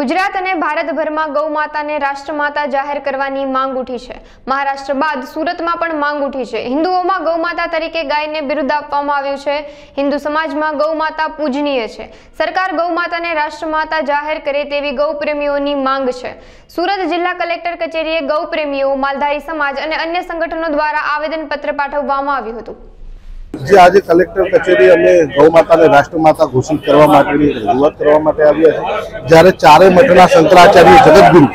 ગુજરાત અને ભારતભરમાં ગૌ માતાને રાષ્ટ્રમાતા જાહેર કરવાની માંગ ઉઠી છે. મહારાષ્ટ્ર બાદ સુરતમાં પણ માંગ ઉઠી છે. હિન્દુઓમાં ગૌ માતા તરીકે ગાયને બિરુદ આપવામાં આવ્યું છે. હિન્દુ સમાજમાં ગૌ માતા પૂજનીય છે. સરકાર ગૌ માતાને રાષ્ટ્રમાતા જાહેર કરે તેવી ગૌ પ્રેમીઓની માંગ છે. સુરત જિલ્લા કલેક્ટર કચેરીએ ગૌ પ્રેમીઓ માલધારી સમાજ અને અન્ય સંગઠનો દ્વારા આવેદનપત્ર પાઠવવામાં આવ્યું હતું. જે આજે કલેક્ટર કચેરી અમે ગૌ માતાને રાષ્ટ્રમાતા ઘોષિત કરવા માટેની રજૂઆત કરવા માટે આવ્યા છે. જ્યારે ચારે મઠના શંકરાચાર્ય જગતગુરુ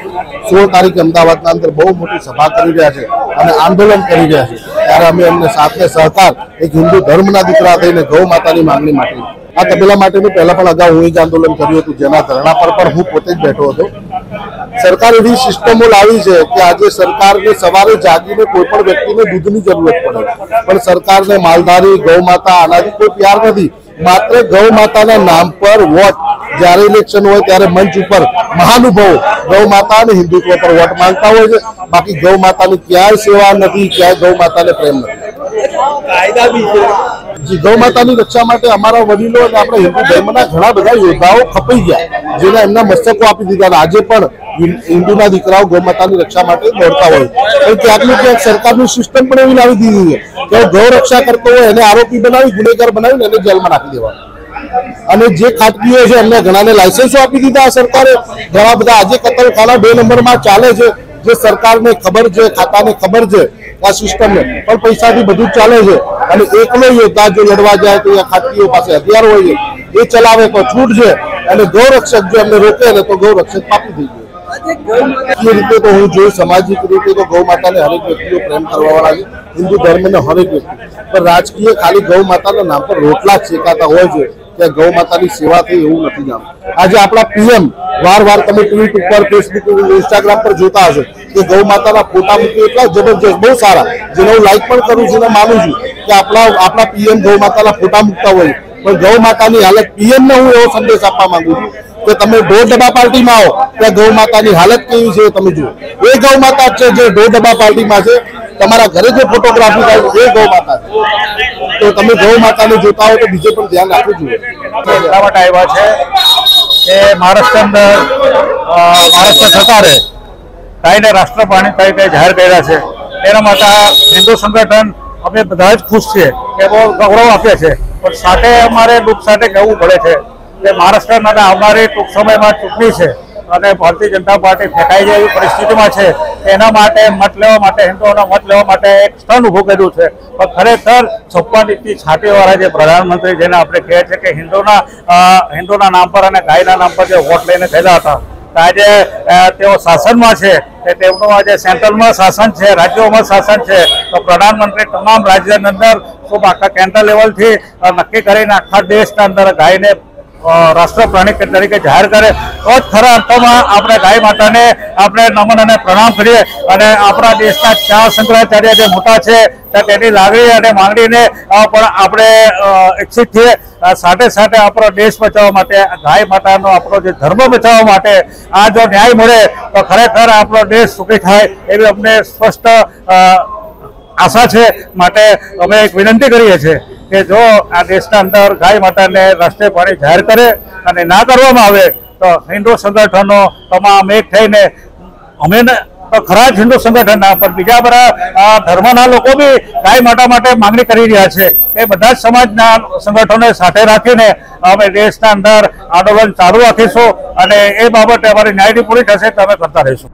સોળ તારીખ અમદાવાદના અંદર બહુ મોટી સભા કરી રહ્યા છે અને આંદોલન કરી રહ્યા છે. ત્યારે અમે એમને સાથે સહકાર, એક હિન્દુ ધર્મના દીકરા થઈને ગૌ માતાની માંગણી માટે આ તબેલા માટેનું પહેલા પણ અગાઉ હું જ આંદોલન કર્યું હતું, જેના ધરણા પર પણ હું પોતે જ બેઠો હતો. સરકાર એવી સિસ્ટમો લાવી છે કે આજે સરકારને સવારે જાગીને કોઈ પણ વ્યક્તિને દૂધની જરૂરત પડે. પણ સરકારને માલધારી ગૌ માતા આનાથી કોઈ પ્યાર નથી. માત્ર ગૌ માતાના નામ પર વોટ. જ્યારે ઇલેક્શન હોય ત્યારે મંચ ઉપર મહાનુભાવો ગૌ માતા અને હિન્દુત્વ પર વોટ માંગતા હોય છે. બાકી ગૌ માતાની ક્યાંય સેવા નથી, ક્યાંય ગૌ માતાને પ્રેમ નથી. જી ગૌ માતાની રક્ષા માટે અમારા વડીલો અને આપણા હિન્દુ ધર્મના ઘણા બધા યોદ્ધાઓ ખપાઈ ગયા, જેને એમના મસ્તકો આપી દીધા આજે પણ હિન્દુના દીકરાઓ ગૌ માતાની રક્ષા માટે દોડતા હોય પણ ક્યાંક ને ક્યાંક સરકારની સિસ્ટમ પણ એવી લાવી દીધી છે કે ગૌ રક્ષા કરતો હોય, એને આરોપી બનાવી, ગુનેગાર બનાવીને એને જેલમાં નાખી દેવા અને જે ખાટકીઓ છે, એમને ઘણાને લાયસન્સો આપી દીધા સરકારે. ઘણા બધા આજે કતલખાના બે નંબરમાં ચાલે છે. જે સરકારને ખબર છે, ખાતાને ખબર છે આ સિસ્ટમને. પણ પૈસાથી બધું ચાલે છે. અને એકલો યોદ્ધા જો લડવા જાય તો અહીંયા ખાટકીઓ પાસે હથિયાર હોય એ ચલાવે તો છૂટ છે અને ગૌ રક્ષક જો એમને રોકે ને તો ગૌ રક્ષક પાપી થઈ ગયું. એ રીતે તો હું જોઈ સામાજિક રીતે તો ગૌ માતાને હરેક વ્યક્તિઓ પ્રેમ કરવા વાળા છે. હિન્દુ ધર્મને હરેક વ્યક્તિ. પણ રાજકીય ખાલી ગૌ માતાના નામ પર રોટલા શેકાતા હોય છે કે ગૌ માતાની સેવા થઈ એવું નથી જાણતું. આજે આપણા પીએમ વાર વાર તમે ટ્વીટ ઉપર ફેસબુક ઇન્સ્ટાગ્રામ પર જોતા હશો. કે ગૌ માતાના ફોટા મૂકી એટલા જબરજસ્ત, બહુ સારા. જેને હું લાઈક પણ કરું છું અને માનું છું કે આપણા આપણા પીએમ ગૌ માતાના ફોટા મૂકતા હોય. પણ ગૌ માતાની હાલત પીએમ ને હું એવો સંદેશ આપવા માંગુ છું કે તમે ઢોર ડબ્બા પાર્ટીમાં આવો, ત્યાં ગૌ માતાની હાલત કેવી છે તમે જુઓ. એ ગૌ માતા છે જે ઢોર ડબ્બા પાર્ટીમાં છે. તમારા ઘરે જે ફોટોગ્રાફી થાય એ ગૌ માતા છે. તો તમે ગૌ માતાને જોતા હો તો બીજે પણ ધ્યાન રાખવું જોઈએ. એટલા માટે આવ્યા છે કે મહારાષ્ટ્ર અંદર મહારાષ્ટ્ર સરકારે ગાયને રાષ્ટ્ર પ્રાણી તરીકે જાહેર કર્યા છે. એના માટે હિન્દુ સંગઠન અમે બધા જ ખુશ છીએ કે બહુ ગૌરવ આપે છે. પણ સાથે અમારે દુઃખ સાથે કહેવું પડે છે કે મહારાષ્ટ્રના આવનારી ટૂંક સમયમાં ચૂંટણી છે અને ભારતીય જનતા પાર્ટી ફેંકાઈ જાય એવી પરિસ્થિતિમાં છે. એના માટે મત લેવા માટે, હિન્દુઓના મત લેવા માટે એક સ્થળ ઊભું કર્યું છે. પણ ખરેખર છપ્પન ઇંચની છાતીવાળા જે પ્રધાનમંત્રી જેને આપણે કહે છે કે હિન્દુના હિન્દુના નામ પર અને ગાયના નામ પર જે વોટ લઈને ગયેલા હતા આજે તેઓ શાસનમાં છે કે તેમનું આજે સેન્ટ્રલમાં શાસન છે, રાજ્યોમાં શાસન છે. તો પ્રધાનમંત્રી તમામ રાજ્યની અંદર ખૂબ આખા કેન્દ્ર લેવલથી નક્કી કરીને આખા દેશના અંદર ગાયને રાષ્ટ્ર પ્રાણી તરીકે જાહેર કરે તો જ ખરા અર્થમાં આપણે ગાય માતાને આપણે નમન અને પ્રણામ કરીએ અને આપણા દેશના ચાર શંકરાચાર્ય જે મોટા છે તેની લાગણી અને માંગણીને પણ આપણે ઇચ્છિત છીએ સાથે સાથે આપણો દેશ બચાવવા માટે, ગાય માતાનો આપણો જે ધર્મ બચાવવા માટે આ જો ન્યાય મળે, તો ખરેખર આપણો દેશ સુખી થાય એવી અમને સ્પષ્ટ આશા છે. માટે અમે એક વિનંતી કરીએ છીએ. કે જો આ દેશના અંદર ગાય માતાને પાણી જાહેર કરે અને ના કરવામાં આવે, તો હિન્દુ સંગઠનો તમામ એક થઈને, અમે તો ખરા જ હિન્દુ સંગઠનના, પણ બીજા બધા ધર્મના લોકો બી ગાય માતા માટે માંગણી કરી રહ્યા છે. એ બધા જ સમાજના સંગઠનોને સાથે રાખીને અમે દેશના અંદર આંદોલન ચાલુ રાખીશું અને એ બાબતે અમારી ન્યાયની પૂરી થશે, તો અમે કરતા રહીશું.